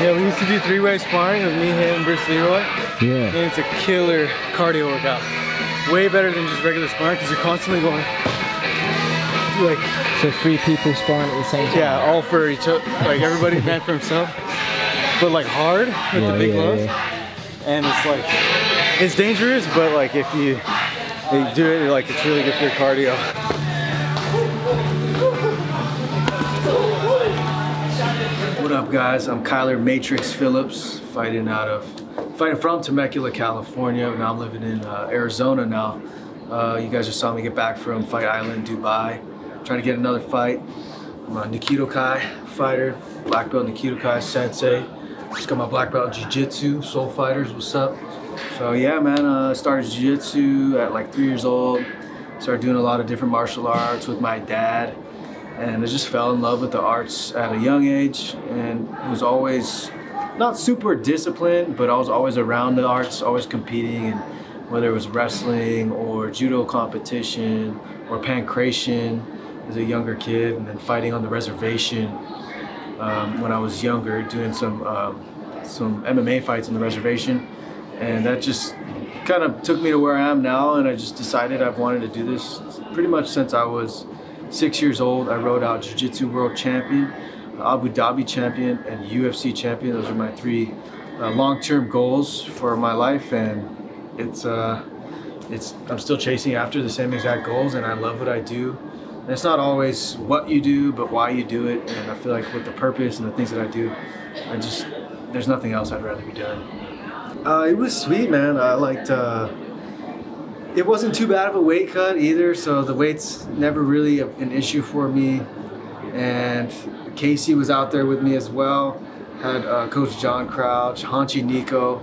Yeah, we used to do three-way sparring with me, him, Bruce Leroy. Yeah. And it's a killer cardio workout. Way better than just regular sparring because you're constantly going like So three people sparring at the same time. yeah, all for each other, like everybody man for himself, but like hard with Yeah, the big yeah, gloves. yeah. And it's like it's dangerous, but like if you, you do it, like it's really good for your cardio. What up, guys? I'm Kyler Matrix Phillips, fighting out of, fighting from Temecula, California. Now I'm living in uh, Arizona now. Uh, you guys just saw me get back from Fight Island, Dubai. trying to get another fight. I'm a Nikito Kai fighter, black belt Nikito Kai sensei. Just got my black belt Jiu-Jitsu, Soul Fighters, what's up? So yeah, man, uh, started Jiu-Jitsu at like three years old. Started doing a lot of different martial arts with my dad and I just fell in love with the arts at a young age and was always not super disciplined, but I was always around the arts, always competing, and whether it was wrestling or judo competition or pancration as a younger kid, and then fighting on the reservation um, when I was younger, doing some um, some MMA fights on the reservation, and that just kind of took me to where I am now, and I just decided I've wanted to do this pretty much since I was six years old. I rode out Jiu-Jitsu World Champion, Abu Dhabi Champion, and UFC Champion. Those are my three uh, long-term goals for my life, and it's uh, it's I'm still chasing after the same exact goals, and I love what I do. And it's not always what you do, but why you do it. And I feel like with the purpose and the things that I do, I just there's nothing else I'd rather be doing. Uh, it was sweet, man. I liked. Uh, it wasn't too bad of a weight cut either, so the weight's never really a- an issue for me. And Casey was out there with me as well. Had uh, Coach John Crouse, Hanchi Nico,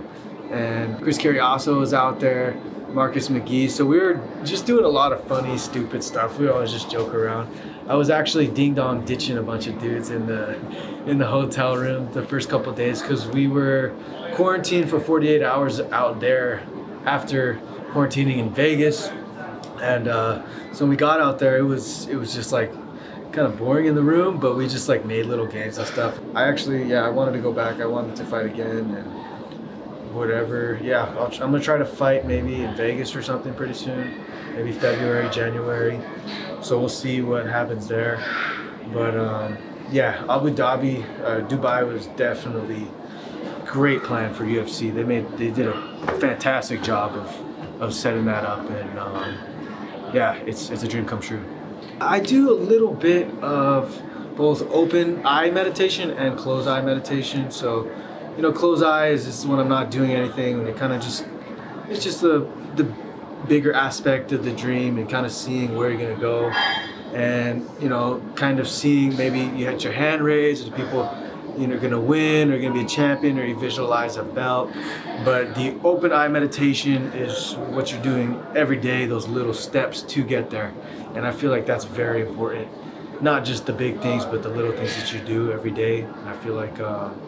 and Chris Cariaso was out there, Marcus McGee. So we were just doing a lot of funny, stupid stuff. We always just joke around. I was actually ding dong ditching a bunch of dudes in the in the hotel room the first couple days because we were quarantined for 48 hours out there after quarantining in Vegas, and uh, so when we got out there, it was it was just like kind of boring in the room, but we just like made little games and stuff. I actually, yeah, I wanted to go back. I wanted to fight again and whatever. Yeah, tr- I'm gonna try to fight maybe in Vegas or something pretty soon, maybe February, January. So we'll see what happens there. But um, yeah, Abu Dhabi, uh, Dubai was definitely great plan for UFC. They made they did a fantastic job of of setting that up, and um, yeah, it's it's a dream come true. I do a little bit of both open eye meditation and closed eye meditation. So, you know, closed eyes is when I'm not doing anything, when you're kind of just it's just the the bigger aspect of the dream and kind of seeing where you're gonna go, and you know, kind of seeing maybe you had your hand raised, the people you know gonna win or you're gonna be a champion or you visualize a belt but the open eye meditation is what you're doing every day those little steps to get there. And i feel like that's very important. Not just the big things but the little things that you do every day. I feel like um,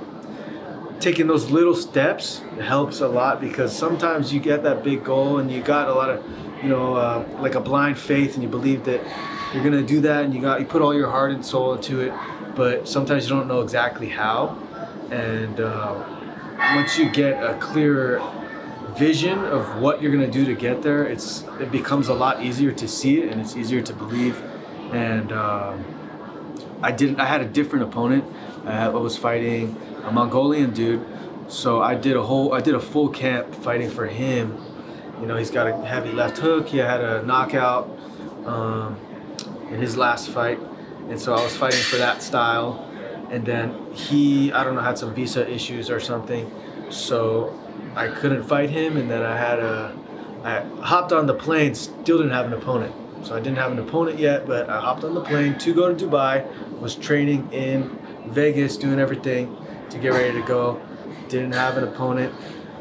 taking those little steps helps a lot because sometimes you get that big goal and you got a lot of you know uh, like a blind faith and you believe that you're gonna do that and you got you put all your heart and soul into it but sometimes you don't know exactly how and uh, once you get a clearer vision of what you're gonna do to get there it's it becomes a lot easier to see it and it's easier to believe and um, I didn't. I had a different opponent. I was fighting a Mongolian dude, so I did a whole. I did a full camp fighting for him. You know, he's got a heavy left hook. He had a knockout um, in his last fight, and so I was fighting for that style. And then he, I don't know, had some visa issues or something, so I couldn't fight him. And then I had a, I hopped on the plane, still didn't have an opponent. So I didn't have an opponent yet, but I hopped on the plane to go to Dubai, was training in Vegas, doing everything to get ready to go. Didn't have an opponent.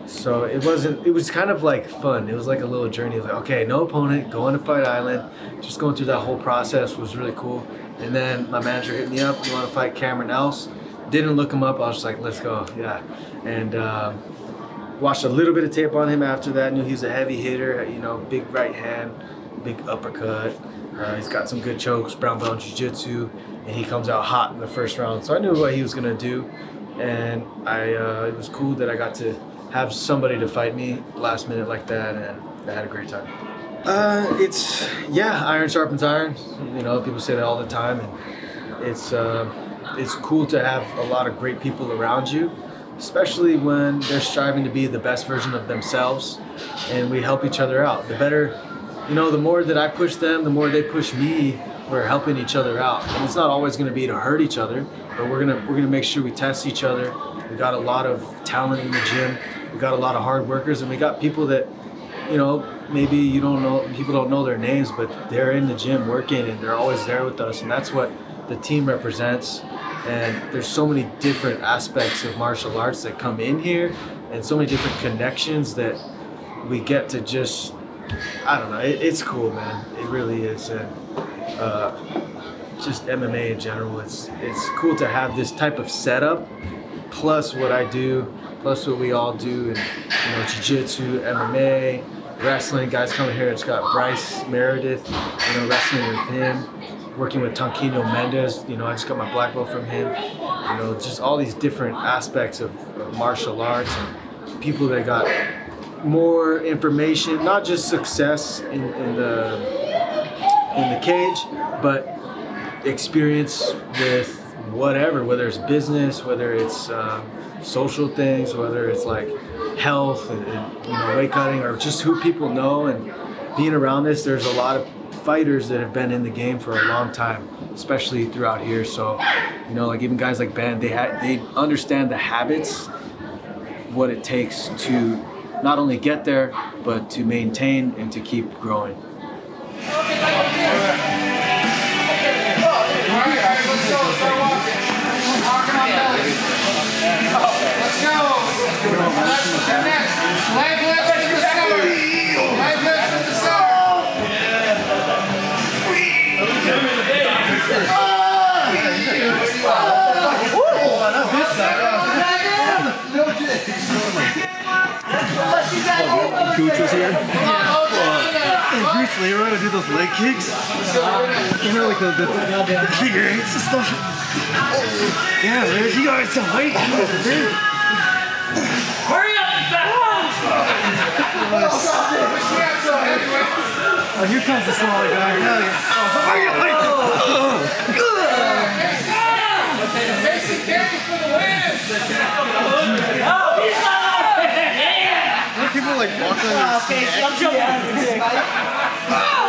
So it wasn't, it was kind of like fun. It was like a little journey. Like, okay, no opponent, going to Fight Island. Just going through that whole process was really cool. And then my manager hit me up, you want to fight Cameron Else? didn't look him up. I was just like, let's go, yeah. And uh, watched a little bit of tape on him after that. Knew he was a heavy hitter. You know, big right hand, big uppercut. Uh, he's got some good chokes, brown belt jiu-jitsu, and he comes out hot in the first round. So I knew what he was gonna do, and I uh, it was cool that I got to have somebody to fight me last minute like that, and I had a great time. Uh, it's yeah, iron sharpens iron. You know, people say that all the time, and it's uh, it's cool to have a lot of great people around you, especially when they're striving to be the best version of themselves, and we help each other out. The better, you know, the more that I push them, the more they push me. We're helping each other out, and it's not always going to be to hurt each other, but we're gonna we're gonna make sure we test each other. We got a lot of talent in the gym. We got a lot of hard workers, and we got people that you know, maybe you don't know, people don't know their names, but they're in the gym working and they're always there with us. And that's what the team represents. And there's so many different aspects of martial arts that come in here and so many different connections that we get to just, I don't know, it, it's cool, man. It really is. And, uh, just MMA in general, it's, it's cool to have this type of setup plus what I do, plus what we all do, and you know, jiu-jitsu, MMA, wrestling. Guys coming here, it's got Bryce Meredith, you know, wrestling with him, working with Tanquinho Mendez, You know, I just got my black belt from him. You know, just all these different aspects of, of martial arts and people that got more information, not just success in, in the in the cage, but experience with whatever, whether it's business, whether it's um, social things, whether it's like health and, and, you know weight cutting or just who people know and being around this. There's a lot of fighters that have been in the game for a long time, especially throughout here. So you know, like even guys like Ben, they had they understand the habits, what it takes to not only get there but to maintain and to keep growing. Cooch was here. And Bruce Leroy would do those leg kicks. You know, like the, the, the figure eights and stuff. Damn, man, you got some weight. Hurry up! Oh, here comes the smaller guy. Hell yeah. Oh, oh. Mason Carey for the win! People like walk on your Let's go, man, let's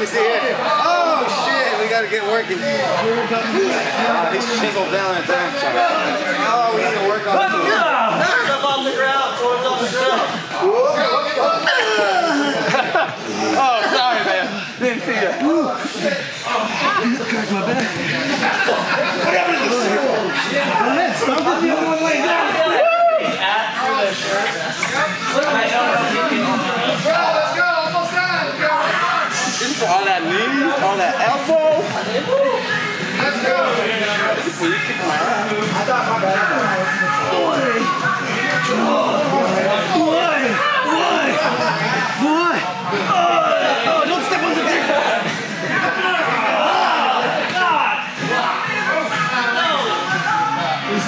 me see here. Oh shit, we gotta get working. Oh, he's chiseled down right there. Oh, we need to work on it. too. Stuff off the ground, swords off the ground. Oh, sorry, man. Didn't see you. After the shirt. I know what I'm thinking. on the elbow. Let's go. I thought my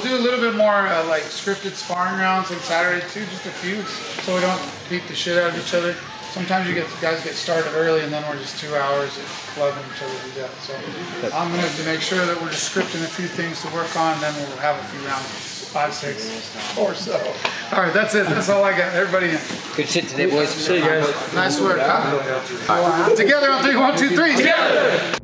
do a little bit more uh, like scripted sparring rounds on Saturday too, just a few, so we don't beat the shit out of each other. Sometimes you get guys get started early and then we're just two hours at clubbing each other to death. So I'm gonna make sure that we're just scripting a few things to work on, and then we'll have a few rounds, five, six, or so. All right, that's it. That's all I got. Everybody in. Good shit today, boys. See you guys. Nice work. Huh? Together on three, one, two, three. Together.